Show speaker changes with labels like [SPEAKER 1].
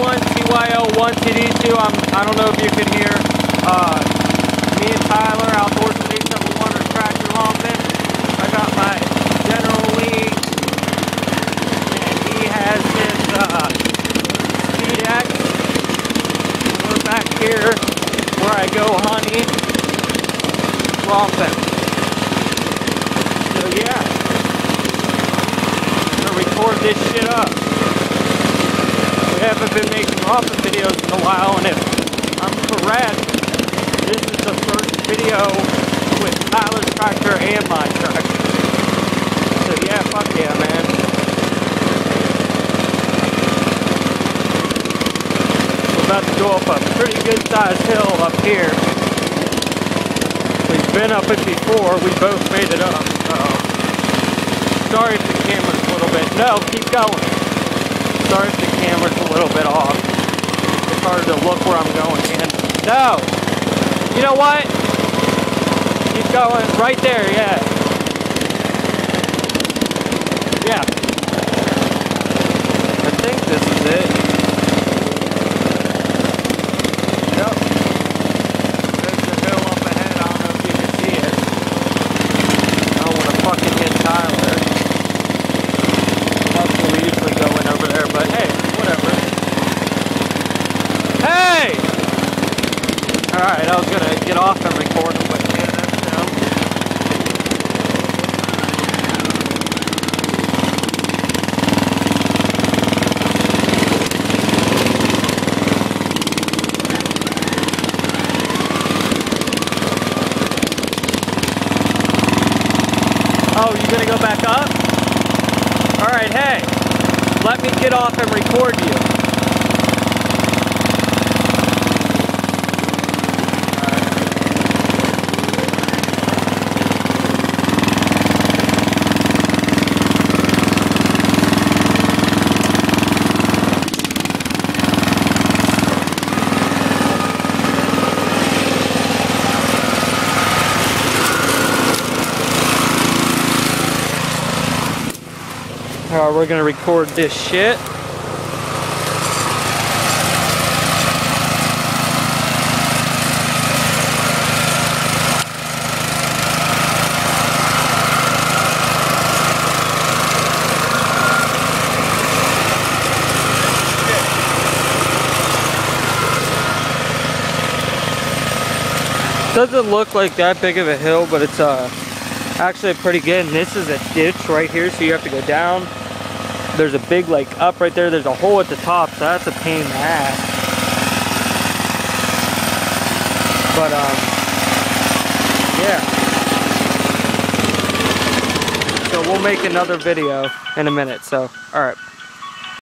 [SPEAKER 1] TYL1, TYL1, TD2. I'm, I don't know if you can hear uh, me and Tyler Outdoorsman871 or tractor Longman. I got my General Lee, and he has his uh, Speedex. We're back here where I go hunting, romping. So yeah, I'm gonna record this shit up. Haven't been making romping videos in a while, and if I'm correct, this is the first video with Tyler's tractor and my tractor. So yeah, fuck yeah, man. We're about to go up a pretty good sized hill up here. We've been up it before, we both made it up, so sorry if the camera's a little bit no, keep going. If the camera's a little bit off. It's hard to look where I'm going in. No! You know what? Keep going. Right there, yeah. Yeah. I think this is it. Yep. There's the hill up ahead. I don't know if you can see it. I don't want to fucking hit Tyler. That's where we usually go in over there, but hey, whatever. Hey! Alright, I was gonna get off and record them. Oh, you gonna go back up? Alright, hey, let me get off and record you. Alright, we're gonna record this shit. Doesn't look like that big of a hill, but it's uh actually pretty good. And this is a ditch right here, so you have to go down. There's a big like up right there. There's a hole at the top, so that's a pain in the ass. But um, yeah. So we'll make another video in a minute. So all right.